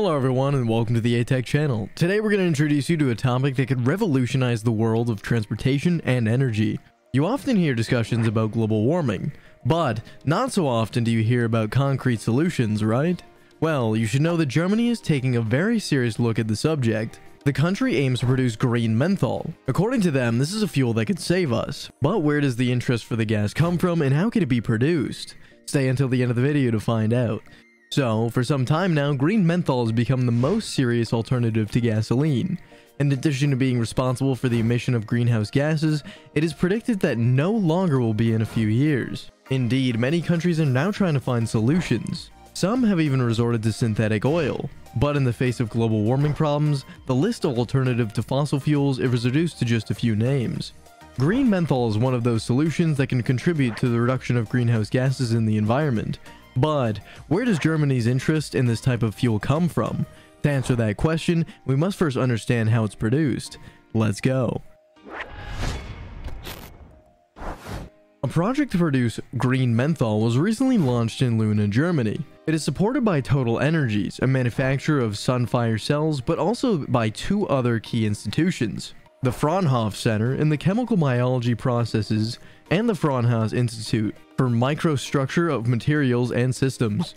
Hello everyone and welcome to the ATech channel. Today we're going to introduce you to a topic that could revolutionize the world of transportation and energy. You often hear discussions about global warming, but not so often do you hear about concrete solutions, right? Well, you should know that Germany is taking a very serious look at the subject. The country aims to produce green methanol. According to them, this is a fuel that could save us. But where does the interest for the gas come from and how can it be produced? Stay until the end of the video to find out. So, for some time now, green methanol has become the most serious alternative to gasoline. In addition to being responsible for the emission of greenhouse gases, it is predicted that no longer will be in a few years. Indeed, many countries are now trying to find solutions. Some have even resorted to synthetic oil. But in the face of global warming problems, the list of alternative to fossil fuels is reduced to just a few names. Green methanol is one of those solutions that can contribute to the reduction of greenhouse gases in the environment. But where does Germany's interest in this type of fuel come from? To answer that question, we must first understand how it's produced. Let's go. A project to produce green methanol was recently launched in Leuna, Germany. It is supported by Total Energies, a manufacturer of Sunfire cells, but also by two other key institutions. The Fraunhofer Center in the Chemical Biology Processes and the Fraunhofer Institute for Microstructure of Materials and Systems.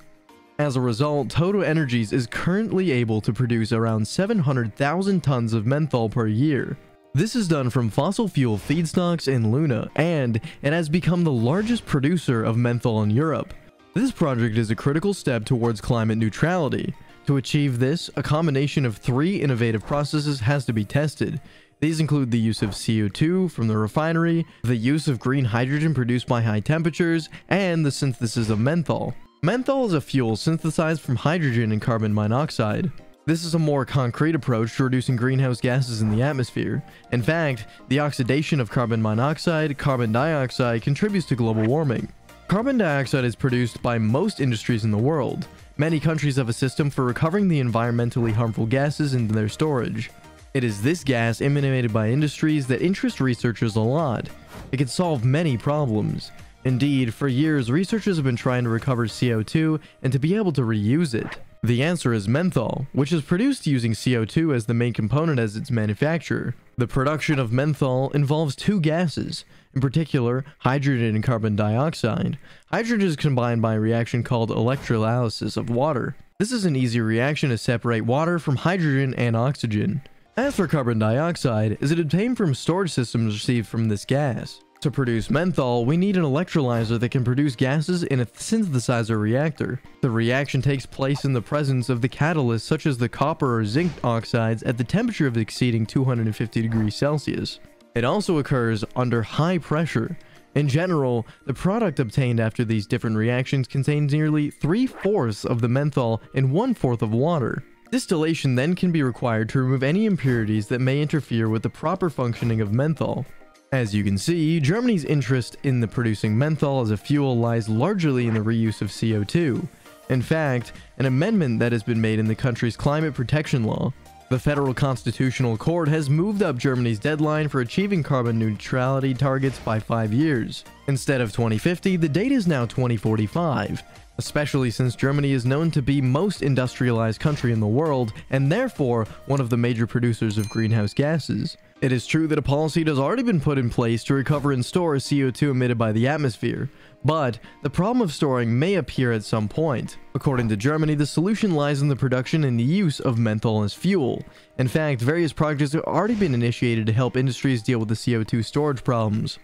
As a result, Total Energies is currently able to produce around 700,000 tons of methanol per year, this is done from fossil fuel feedstocks in Leuna, and it has become the largest producer of methanol in Europe. This project is a critical step towards climate neutrality. To achieve this, a combination of three innovative processes has to be tested. These include the use of CO2 from the refinery, the use of green hydrogen produced by high temperatures, and the synthesis of methanol. Methanol is a fuel synthesized from hydrogen and carbon monoxide. This is a more concrete approach to reducing greenhouse gases in the atmosphere. In fact, the oxidation of carbon monoxide, carbon dioxide contributes to global warming. Carbon dioxide is produced by most industries in the world. Many countries have a system for recovering the environmentally harmful gases in their storage. It is this gas emanated by industries that interest researchers a lot. It can solve many problems. Indeed, for years, researchers have been trying to recover CO2 and to be able to reuse it. The answer is methanol, which is produced using CO2 as the main component as its manufacturer. The production of methanol involves two gases, in particular hydrogen and carbon dioxide. Hydrogen is combined by a reaction called electrolysis of water. This is an easy reaction to separate water from hydrogen and oxygen. As for carbon dioxide, is it obtained from storage systems received from this gas. To produce methanol, we need an electrolyzer that can produce gases in a synthesizer reactor. The reaction takes place in the presence of the catalyst such as the copper or zinc oxides at the temperature of exceeding 250 degrees Celsius. It also occurs under high pressure. In general, the product obtained after these different reactions contains nearly 3-fourths of the methanol and 1-fourth of water. Distillation then can be required to remove any impurities that may interfere with the proper functioning of methanol. As you can see, Germany's interest in the producing methanol as a fuel lies largely in the reuse of CO2. In fact, an amendment that has been made in the country's climate protection law. The Federal Constitutional Court has moved up Germany's deadline for achieving carbon neutrality targets by five years. Instead of 2050, the date is now 2045, especially since Germany is known to be most industrialized country in the world and therefore one of the major producers of greenhouse gases. It is true that a policy has already been put in place to recover and store CO2 emitted by the atmosphere, but the problem of storing may appear at some point. According to Germany, the solution lies in the production and the use of methanol as fuel. In fact, various projects have already been initiated to help industries deal with the CO2 storage problems.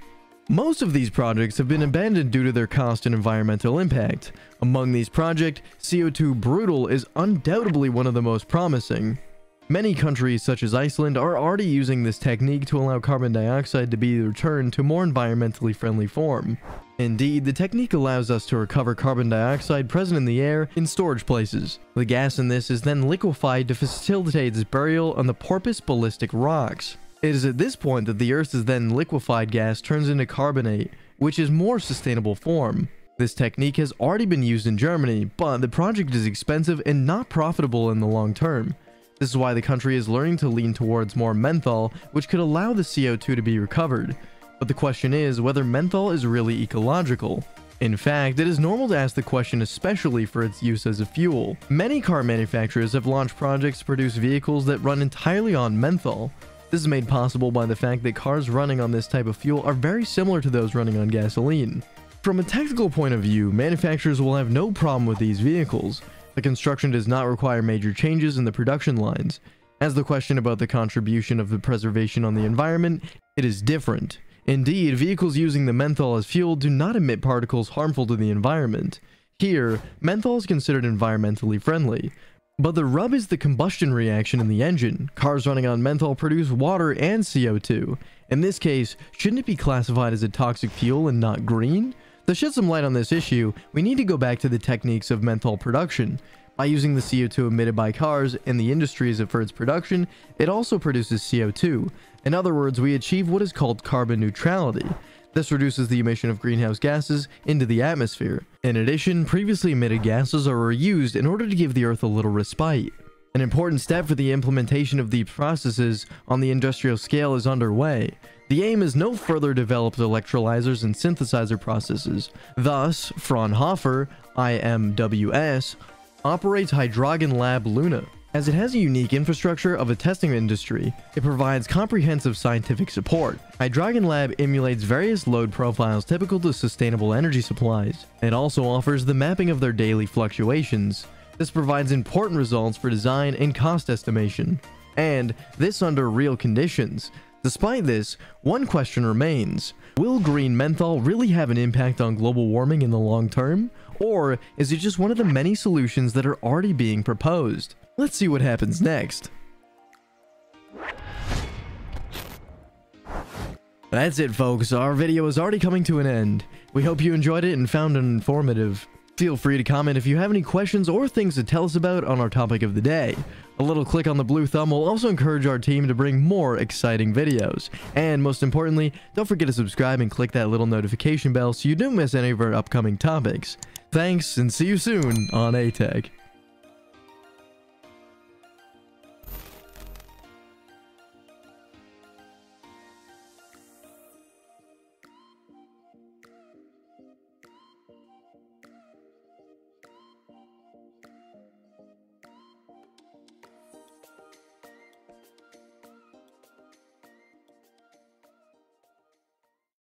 Most of these projects have been abandoned due to their cost and environmental impact. Among these projects, CO2 Brutal is undoubtedly one of the most promising. Many countries, such as Iceland, are already using this technique to allow carbon dioxide to be returned to more environmentally friendly form. Indeed, the technique allows us to recover carbon dioxide present in the air in storage places. The gas in this is then liquefied to facilitate its burial on the porous basaltic rocks. It is at this point that the Earth's then liquefied gas turns into carbonate, which is more sustainable form. This technique has already been used in Germany, but the project is expensive and not profitable in the long term. This is why the country is learning to lean towards more methanol, which could allow the CO2 to be recovered. But the question is whether methanol is really ecological. In fact, it is normal to ask the question especially for its use as a fuel. Many car manufacturers have launched projects to produce vehicles that run entirely on methanol. This is made possible by the fact that cars running on this type of fuel are very similar to those running on gasoline. From a technical point of view, manufacturers will have no problem with these vehicles. The construction does not require major changes in the production lines. As the question about the contribution of the preservation on the environment, it is different. Indeed, vehicles using the methanol as fuel do not emit particles harmful to the environment. Here, methanol is considered environmentally friendly. But the rub is the combustion reaction in the engine. Cars running on methanol produce water and CO2. In this case, shouldn't it be classified as a toxic fuel and not green? To shed some light on this issue, we need to go back to the techniques of methanol production. By using the CO2 emitted by cars and the industries for its production, it also produces CO2. In other words, we achieve what is called carbon neutrality. This reduces the emission of greenhouse gases into the atmosphere. In addition, previously emitted gases are reused in order to give the Earth a little respite. An important step for the implementation of these processes on the industrial scale is underway. The aim is no further developed electrolyzers and synthesizer processes. Thus, Fraunhofer, IMWS, operates Hydrogen Lab Leuna. As it has a unique infrastructure of a testing industry, it provides comprehensive scientific support. Hydrogen Lab emulates various load profiles typical to sustainable energy supplies. It also offers the mapping of their daily fluctuations. This provides important results for design and cost estimation. And this under real conditions. Despite this, one question remains. Will green methanol really have an impact on global warming in the long term? Or is it just one of the many solutions that are already being proposed? Let's see what happens next. That's it folks, our video is already coming to an end. We hope you enjoyed it and found it informative. Feel free to comment if you have any questions or things to tell us about on our topic of the day. A little click on the blue thumb will also encourage our team to bring more exciting videos. And most importantly, don't forget to subscribe and click that little notification bell so you don't miss any of our upcoming topics. Thanks, and see you soon on A-Tech.